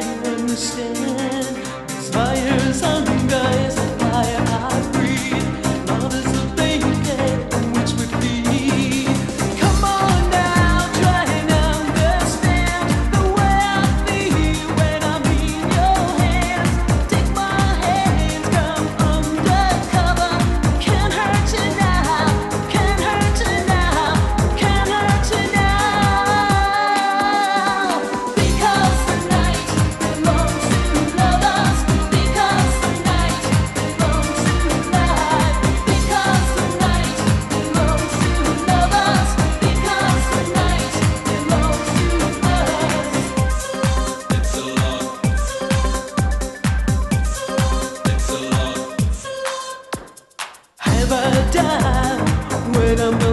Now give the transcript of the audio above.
Silence and fires on I'm.